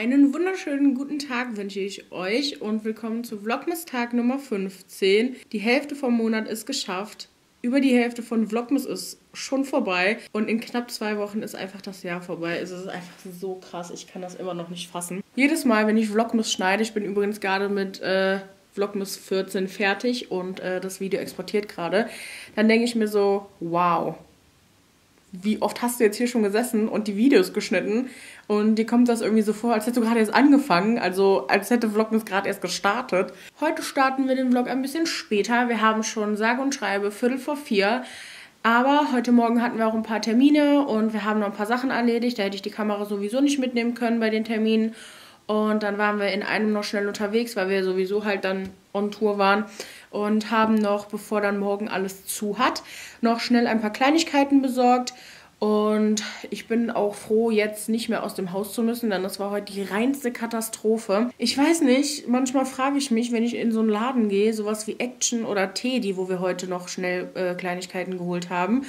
Einen wunderschönen guten Tag wünsche ich euch und willkommen zu Vlogmas Tag Nummer 15. Die Hälfte vom Monat ist geschafft. Über die Hälfte von Vlogmas ist schon vorbei und in knapp zwei Wochen ist einfach das Jahr vorbei. Es ist einfach so krass, ich kann das immer noch nicht fassen. Jedes Mal, wenn ich Vlogmas schneide, ich bin übrigens gerade mit äh, Vlogmas 14 fertig und äh, das Video exportiert gerade, dann denke ich mir so, wow, wie oft hast du jetzt hier schon gesessen und die Videos geschnitten und dir kommt das irgendwie so vor, als hättest du gerade erst angefangen, also als hätte Vlogmas gerade erst gestartet. Heute starten wir den Vlog ein bisschen später. Wir haben schon sage und schreibe Viertel vor vier. Aber heute Morgen hatten wir auch ein paar Termine und wir haben noch ein paar Sachen erledigt. Da hätte ich die Kamera sowieso nicht mitnehmen können bei den Terminen. Und dann waren wir in einem noch schnell unterwegs, weil wir sowieso halt dann on Tour waren und haben noch, bevor dann morgen alles zu hat, noch schnell ein paar Kleinigkeiten besorgt. Und ich bin auch froh, jetzt nicht mehr aus dem Haus zu müssen, denn das war heute die reinste Katastrophe. Ich weiß nicht, manchmal frage ich mich, wenn ich in so einen Laden gehe, sowas wie Action oder Teddy, wo wir heute noch schnell äh, Kleinigkeiten geholt haben.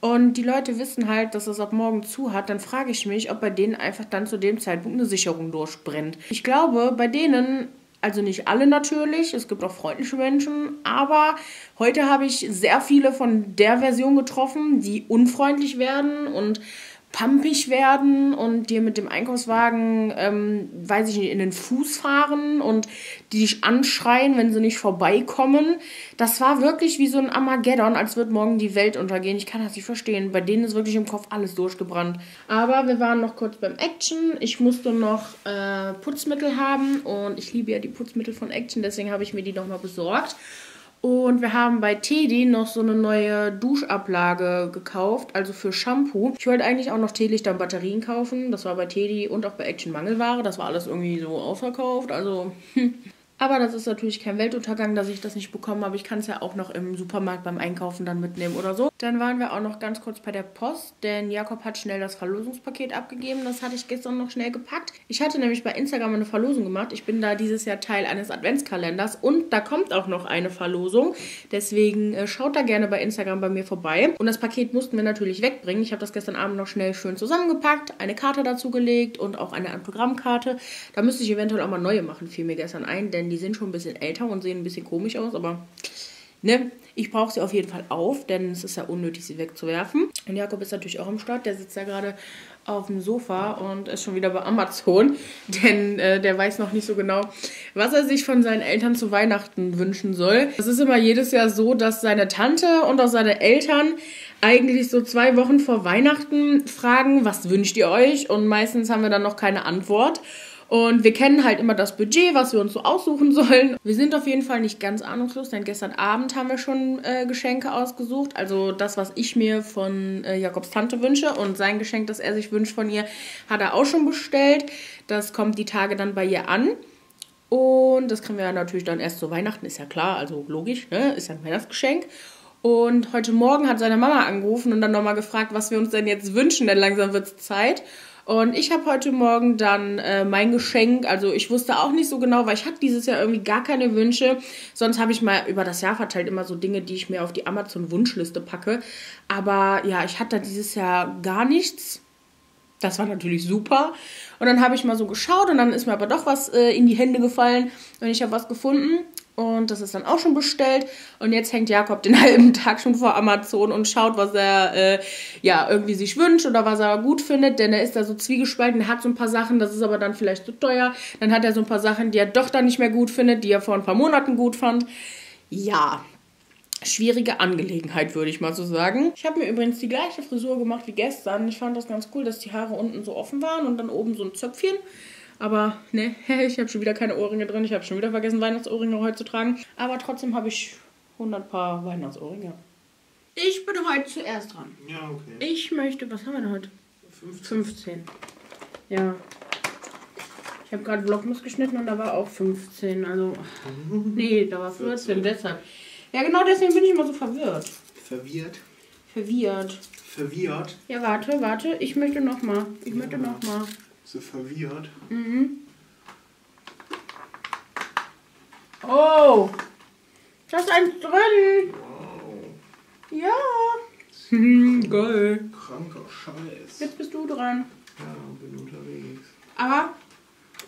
Und die Leute wissen halt, dass es ab morgen zu hat, dann frage ich mich, ob bei denen einfach dann zu dem Zeitpunkt eine Sicherung durchbrennt. Ich glaube, bei denen also nicht alle natürlich, es gibt auch freundliche Menschen, aber heute habe ich sehr viele von der Version getroffen, die unfreundlich werden und pampig werden und dir mit dem Einkaufswagen, ähm, weiß ich nicht, in den Fuß fahren und die dich anschreien, wenn sie nicht vorbeikommen. Das war wirklich wie so ein Armageddon, als wird morgen die Welt untergehen. Ich kann das nicht verstehen. Bei denen ist wirklich im Kopf alles durchgebrannt. Aber wir waren noch kurz beim Action. Ich musste noch äh, Putzmittel haben und ich liebe ja die Putzmittel von Action, deswegen habe ich mir die nochmal besorgt. Und wir haben bei Teddy noch so eine neue Duschablage gekauft, also für Shampoo. Ich wollte eigentlich auch noch Teelichter und Batterien kaufen. Das war bei Teddy und auch bei Action Mangelware. Das war alles irgendwie so ausverkauft. Also, aber das ist natürlich kein Weltuntergang, dass ich das nicht bekommen habe. Ich kann es ja auch noch im Supermarkt beim Einkaufen dann mitnehmen oder so. Dann waren wir auch noch ganz kurz bei der Post, denn Jakob hat schnell das Verlosungspaket abgegeben. Das hatte ich gestern noch schnell gepackt. Ich hatte nämlich bei Instagram eine Verlosung gemacht. Ich bin da dieses Jahr Teil eines Adventskalenders und da kommt auch noch eine Verlosung. Deswegen äh, schaut da gerne bei Instagram bei mir vorbei. Und das Paket mussten wir natürlich wegbringen. Ich habe das gestern Abend noch schnell schön zusammengepackt, eine Karte dazu gelegt und auch eine Autogrammkarte. Da müsste ich eventuell auch mal neue machen, fiel mir gestern ein, denn die sind schon ein bisschen älter und sehen ein bisschen komisch aus, aber ne, ich brauche sie auf jeden Fall auf, denn es ist ja unnötig, sie wegzuwerfen. Und Jakob ist natürlich auch im Start, der sitzt da gerade auf dem Sofa und ist schon wieder bei Amazon, denn äh, der weiß noch nicht so genau, was er sich von seinen Eltern zu Weihnachten wünschen soll. Es ist immer jedes Jahr so, dass seine Tante und auch seine Eltern eigentlich so zwei Wochen vor Weihnachten fragen, was wünscht ihr euch? Und meistens haben wir dann noch keine Antwort. Und wir kennen halt immer das Budget, was wir uns so aussuchen sollen. Wir sind auf jeden Fall nicht ganz ahnungslos, denn gestern Abend haben wir schon äh, Geschenke ausgesucht. Also das, was ich mir von äh, Jakobs Tante wünsche und sein Geschenk, das er sich wünscht von ihr, hat er auch schon bestellt. Das kommt die Tage dann bei ihr an. Und das kriegen wir natürlich dann erst zu Weihnachten, ist ja klar, also logisch, ne? Ist ja ein Weihnachtsgeschenk. Und heute Morgen hat seine Mama angerufen und dann nochmal gefragt, was wir uns denn jetzt wünschen, denn langsam wird es Zeit. Und ich habe heute Morgen dann äh, mein Geschenk, also ich wusste auch nicht so genau, weil ich hatte dieses Jahr irgendwie gar keine Wünsche. Sonst habe ich mal über das Jahr verteilt immer so Dinge, die ich mir auf die Amazon-Wunschliste packe. Aber ja, ich hatte dieses Jahr gar nichts. Das war natürlich super. Und dann habe ich mal so geschaut und dann ist mir aber doch was äh, in die Hände gefallen und ich habe was gefunden. Und das ist dann auch schon bestellt. Und jetzt hängt Jakob den halben Tag schon vor Amazon und schaut, was er äh, ja irgendwie sich wünscht oder was er gut findet. Denn er ist da so zwiegespalten. Er hat so ein paar Sachen, das ist aber dann vielleicht zu teuer. Dann hat er so ein paar Sachen, die er doch dann nicht mehr gut findet, die er vor ein paar Monaten gut fand. Ja, schwierige Angelegenheit, würde ich mal so sagen. Ich habe mir übrigens die gleiche Frisur gemacht wie gestern. Ich fand das ganz cool, dass die Haare unten so offen waren und dann oben so ein Zöpfchen. Aber ne, ich habe schon wieder keine Ohrringe drin. Ich habe schon wieder vergessen, Weihnachtsohrringe heute zu tragen. Aber trotzdem habe ich 100 Paar Weihnachtsohrringe. Ich bin heute zuerst dran. Ja, okay. Ich möchte, was haben wir denn heute? 15. Ja. Ich habe gerade Vlogmas geschnitten und da war auch 15. Also, nee, da war 14, deshalb. Ja, genau deswegen bin ich immer so verwirrt. Verwirrt. verwirrt. Verwirrt. Ja, warte, warte. Ich möchte noch mal. Ich möchte noch mal. So verwirrt. Oh! Da ist eins drin. Ja. Hm, geil. Kranker Scheiß. Jetzt bist du dran. Ja, bin unterwegs. Aber,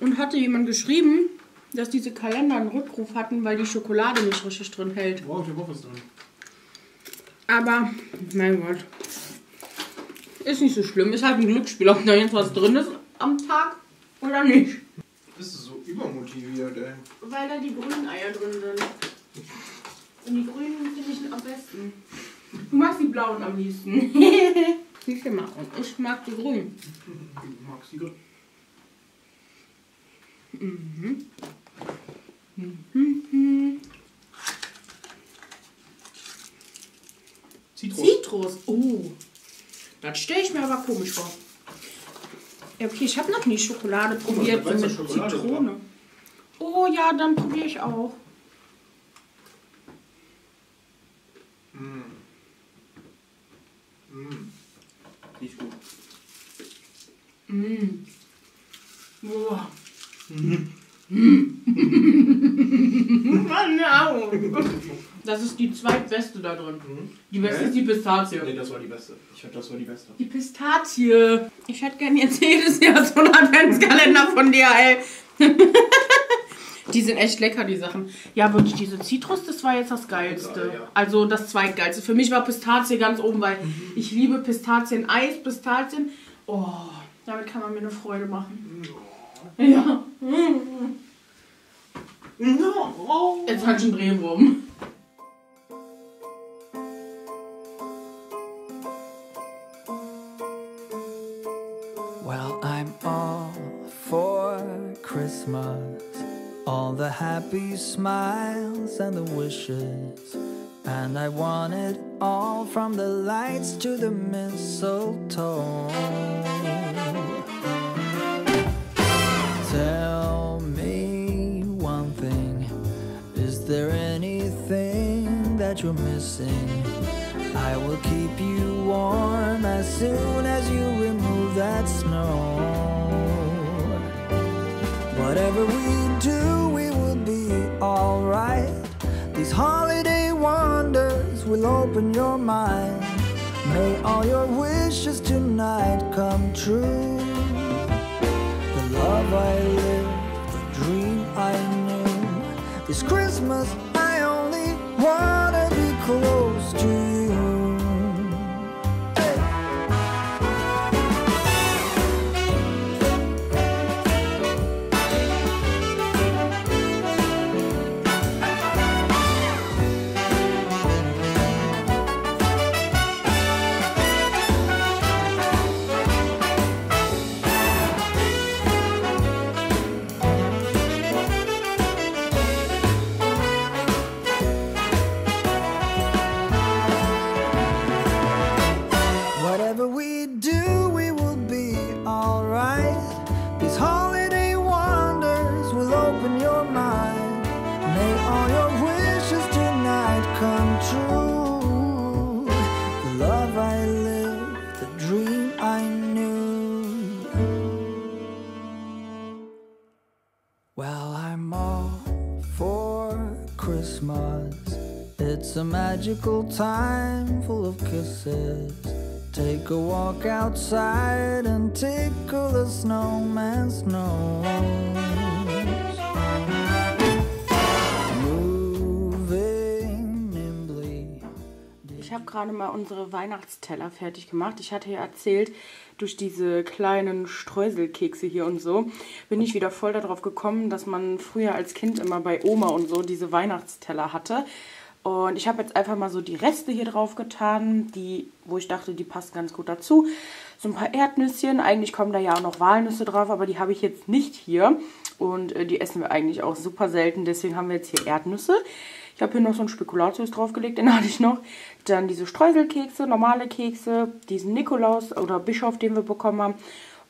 und hatte jemand geschrieben, dass diese Kalender einen Rückruf hatten, weil die Schokolade nicht richtig drin hält. Wow, ich hab auch was drin. Aber, mein Gott. Ist nicht so schlimm. Ist halt ein Glücksspiel, ob da jetzt was drin ist am Tag oder nicht. Bist du so übermotiviert, ey? Weil da die grünen Eier drin sind. Und die grünen finde ich am besten. Du magst die blauen am liebsten. Siehst du mal. Und ich mag die grünen. Du magst die Grün. Zitrus. Zitrus. Oh. Das stelle ich mir aber komisch vor. Ja, okay, ich habe noch nie Schokolade probiert so mit Schokolade Zitrone. dran. Oh ja, dann probiere ich auch. Nicht gut. Boah. Ist die zweitbeste da drin. Die beste Hä? ist die Pistazie. Nee, das war die beste. Ich hab das war die beste. Die Pistazie. Ich hätte gern jetzt jedes Jahr so einen Adventskalender von DHL. die sind echt lecker, die Sachen. Ja, wirklich, diese Zitrus, das war jetzt das Geilste. Geil, ja. Also das zweitgeilste. Für mich war Pistazie ganz oben, weil ich liebe Pistazien, Eis, Pistazien. Oh, damit kann man mir eine Freude machen. Ja. Jetzt halt schon Drehwurm. Happy smiles and the wishes. And I want it all from the lights to the mistletoe. Tell me one thing. Is there anything that you're missing? I will keep you warm as soon as you remove that snow. Whatever we do, These holiday wonders will open your mind. May all your wishes tonight come true. The love I lived, the dream I knew. This Christmas, I only wanna be close to you. It's a magical time full of kisses. Take a walk outside and tickle the snowman's nose. Ich habe gerade mal unsere Weihnachtsteller fertig gemacht. Ich hatte ja erzählt, durch diese kleinen Streuselkekse hier und so, bin ich wieder voll darauf gekommen, dass man früher als Kind immer bei Oma und so diese Weihnachtsteller hatte. Und ich habe jetzt einfach mal so die Reste hier drauf getan, die, wo ich dachte, die passen ganz gut dazu. So ein paar Erdnüsschen. Eigentlich kommen da ja auch noch Walnüsse drauf, aber die habe ich jetzt nicht hier. Und äh, die essen wir eigentlich auch super selten. Deswegen haben wir jetzt hier Erdnüsse. Ich habe hier noch so einen Spekulatius draufgelegt, den hatte ich noch. Dann diese Streuselkekse, normale Kekse, diesen Nikolaus oder Bischof, den wir bekommen haben.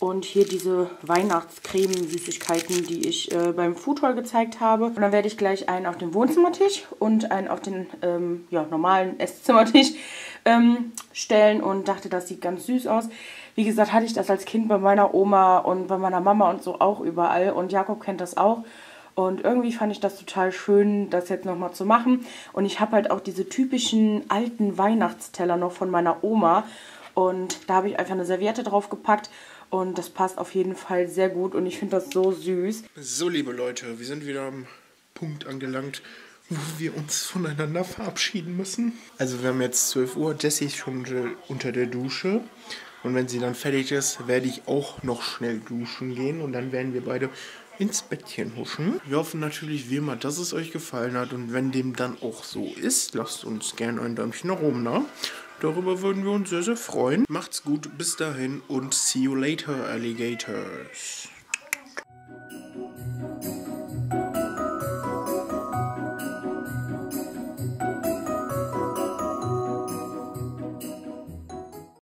Und hier diese Weihnachtscreme-Süßigkeiten, die ich äh, beim Foodhall gezeigt habe. Und dann werde ich gleich einen auf den Wohnzimmertisch und einen auf den ähm, ja, normalen Esszimmertisch ähm, stellen und dachte, das sieht ganz süß aus. Wie gesagt, hatte ich das als Kind bei meiner Oma und bei meiner Mama und so auch überall. Und Jakob kennt das auch. Und irgendwie fand ich das total schön, das jetzt nochmal zu machen. Und ich habe halt auch diese typischen alten Weihnachtsteller noch von meiner Oma. Und da habe ich einfach eine Serviette drauf gepackt. Und das passt auf jeden Fall sehr gut. Und ich finde das so süß. So, liebe Leute, wir sind wieder am Punkt angelangt, wo wir uns voneinander verabschieden müssen. Also wir haben jetzt 12 Uhr, Jessie ist schon unter der Dusche. Und wenn sie dann fertig ist, werde ich auch noch schnell duschen gehen. Und dann werden wir beide ins Bettchen huschen. Wir hoffen natürlich wie immer, dass es euch gefallen hat. Und wenn dem dann auch so ist, lasst uns gerne ein Däumchen nach oben da. Darüber würden wir uns sehr, sehr freuen. Macht's gut, bis dahin und see you later, Alligators.